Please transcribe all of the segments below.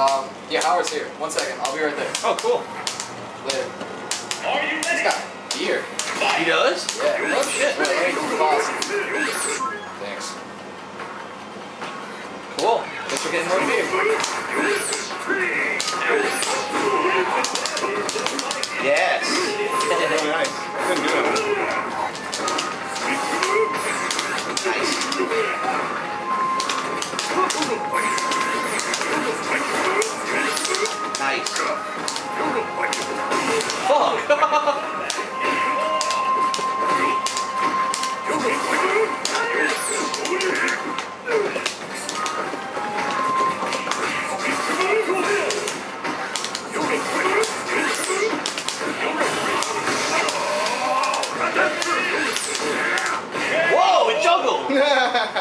Um, yeah, Howard's here. One second, I'll be right there. Oh, cool. Later. Are you He's ready? got beer. He does? Yeah. Oh, shit. Wait, let me go to the boss. Thanks. Cool. Guess we're getting more beer.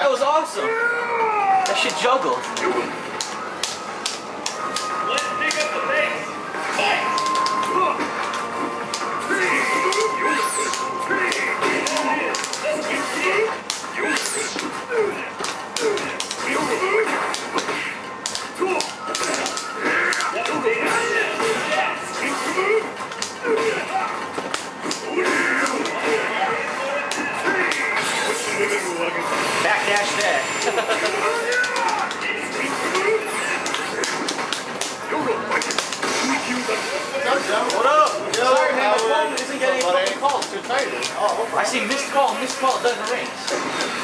Was awesome. That shit juggled. Backdash that. What up? Sorry, man, my phone isn't getting any fucking calls. Too tired. Oh, I see missed call, missed call, it doesn't ring.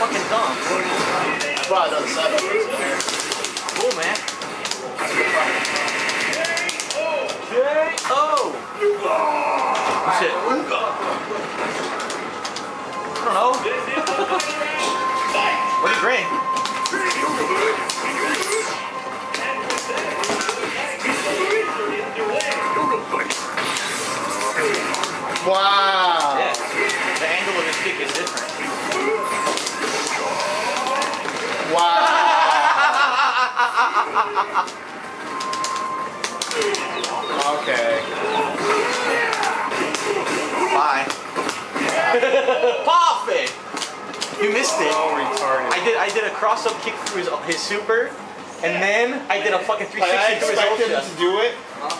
Fucking dumb. probably doesn't seven. Cool, man. J-O. Who's it? I don't know. What did he bring? Wow. Yeah. The angle of his kick is different. Wow. okay. Bye. Perfect. You missed it. So retarded. I did. I did a cross up kick through his, his super, and then I did a fucking Like, I 360 through his expect him ultra. to do it,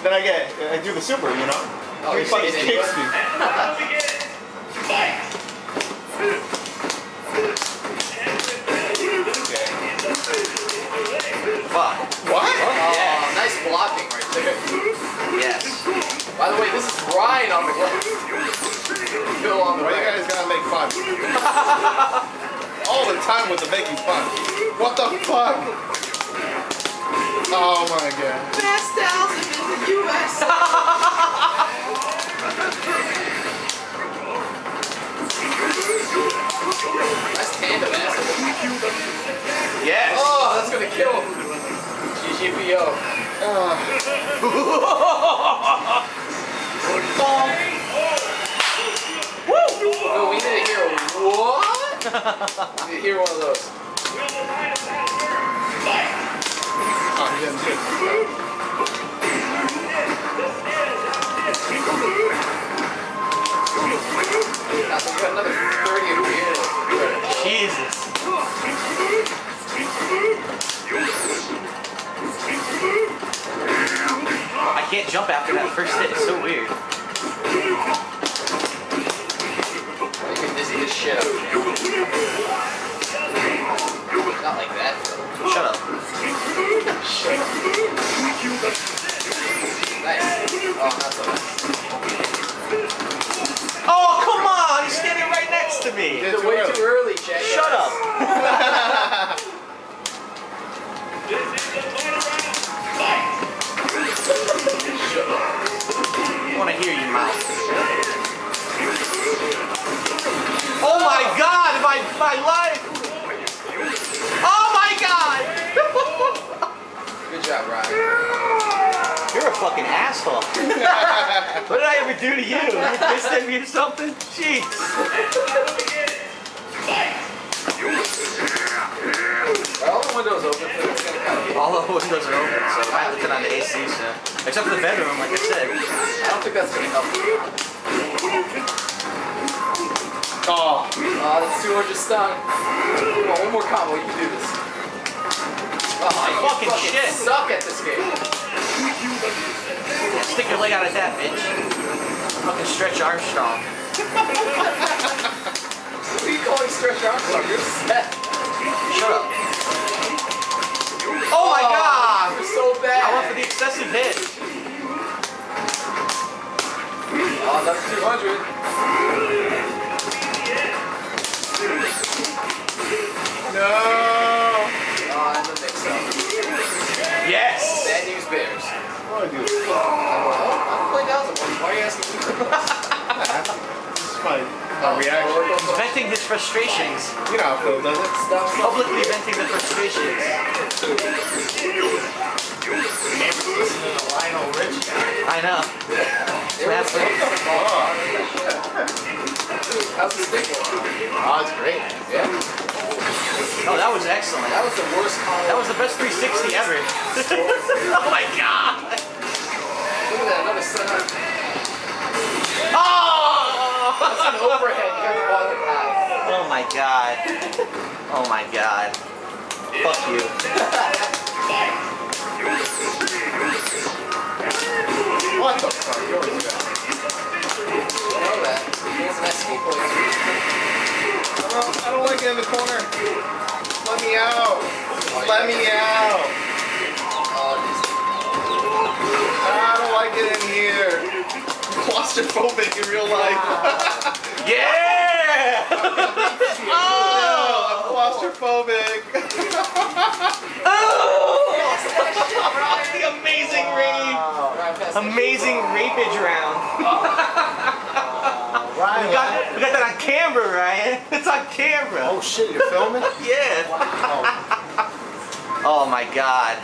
then I get, I do the super, you know? Oh, he fucking kicks anyway? me. Now we get it. Fight. Fuck. What? Oh, nice blocking right there. Yes. By the way, this is Ryan on the left. Bill on the Why you guys gotta make fun? All the time with the making fun. What the fuck? Oh my god. Best thousand in the U.S. nice tandem ass. Yes. Oh, that's gonna kill him. GGPO. Oh, got another 30 of beer. Jesus. I can't jump after that first hit. It's so weird. Me. Did it way too early, Chad. Shut up. I want to hear you, mouth. Oh my God! My my life! Oh my God! Good job, Ryan. You're a fucking asshole. what did I ever do to you? At me or something? Jeez. Are all the windows open? It's gonna kind of. All the windows are open, so I have to turn on the AC, so. Except for the bedroom, like I said. I don't think that's gonna help. Oh, Oh, that's 200 stun. Come on, one more combo. You can do this. Oh, you Fucking shit. suck at this game. Stick your leg out of that, bitch. Fucking Stretch Armstrong. What are you calling Stretch Armstrong? You're. Shut up. Oh my oh. god! You're so bad. I went for the excessive hit. Oh, that's 200. No. Oh, and the mix up. Yes! Bad news bears. Oh, what do I do? Well, I'm playing Dallas at once. Why are you asking me? This is my, my oh, reaction. Venting his frustrations. You know how Phil does it. Stop. Publicly venting the frustrations. Listening to Lionel Rich. I know. That's what- How's the stick? Ah, oh, it's great. Yeah. Oh, that was excellent. That was the worst combo. That was the best 360 ever. oh my god! Look at that, another set up. Oh! An overhead. You guys bought the pass. Oh my god. Oh my god. Fuck you. What the fuck? You always know that. He has an escape point. I don't, like it in the corner. Let me out. Let me out. I don't like it in here. I'm claustrophobic in real life. Yeah! oh, I'm claustrophobic. oh! the amazing rape! Right, pass it. Amazing rapage round. Ryan. We got, we got that on camera, Ryan. It's on camera. Oh shit, you're filming? Yeah. Oh. Oh my god.